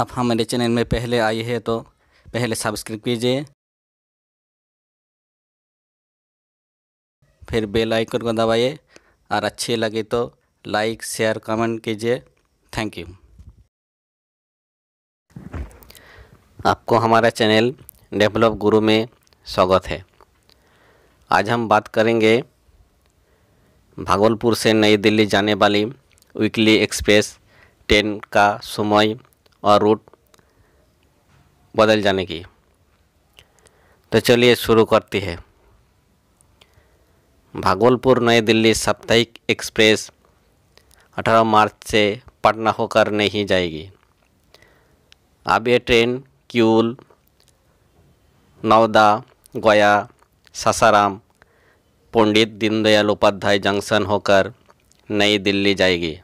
आप हमारे चैनल में पहले आए हैं तो पहले सब्सक्राइब कीजिए। फिर बेल आइकन को दबाइए, और अच्छी लगे तो लाइक शेयर कमेंट कीजिए। थैंक यू आपको हमारा चैनल डेवलप गुरु में स्वागत है। आज हम बात करेंगे भागलपुर से नई दिल्ली जाने वाली वीकली एक्सप्रेस ट्रेन का समय और रूट बदल जाने की। तो चलिए शुरू करती है। भागलपुर नई दिल्ली साप्ताहिक एक्सप्रेस 18 मार्च से पटना होकर नहीं जाएगी। अब ये ट्रेन क्यूल नवदा गया, सासाराम, पंडित दीनदयाल उपाध्याय जंक्शन होकर नई दिल्ली जाएगी।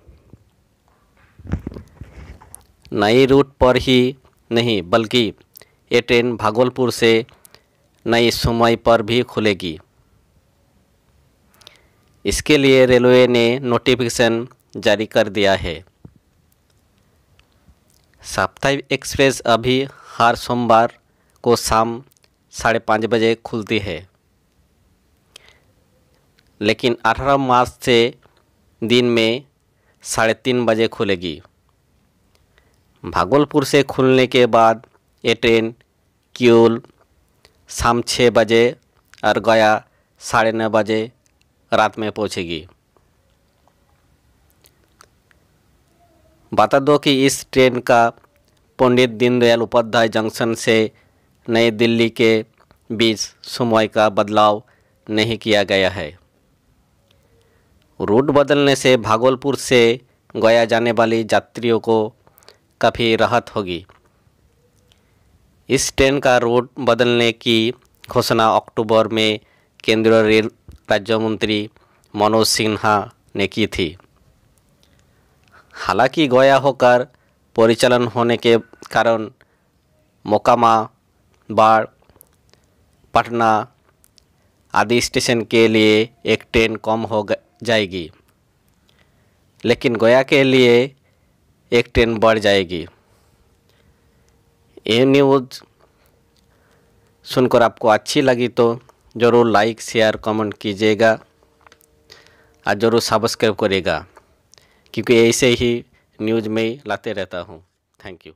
नई रूट पर ही नहीं, बल्कि ये ट्रेन भागलपुर से नई समय पर भी खुलेगी। इसके लिए रेलवे ने नोटिफिकेशन जारी कर दिया है। साप्ताहिक एक्सप्रेस अभी हर सोमवार को शाम साढ़े पाँच बजे खुलती है। लेकिन 18 मार्च से दिन में साढ़े तीन बजे खुलेगी। भागलपुर से खुलने के बाद ये ट्रेन क्यूल शाम छः बजे और गया साढ़े नौ बजे रात में पहुंचेगी। बता दो कि इस ट्रेन का पंडित दीनदयाल उपाध्याय जंक्शन से नई दिल्ली के बीच समय का बदलाव नहीं किया गया है। रूट बदलने से भागलपुर से गया जाने वाली यात्रियों को काफ़ी राहत होगी। इस ट्रेन का रूट बदलने की घोषणा अक्टूबर में केंद्रीय रेल राज्य मंत्री मनोज सिन्हा ने की थी। हालाँकि गया होकर परिचालन होने के कारण मोकामा, बाढ़, पटना आदि स्टेशन के लिए एक ट्रेन कम हो जाएगी। लेकिन गया के लिए एक ट्रेन बढ़ जाएगी। ये न्यूज़ सुनकर आपको अच्छी लगी तो ज़रूर लाइक शेयर कमेंट कीजिएगा और ज़रूर सब्सक्राइब करेगा क्योंकि ऐसे ही न्यूज़ में लाते रहता हूँ। Thank you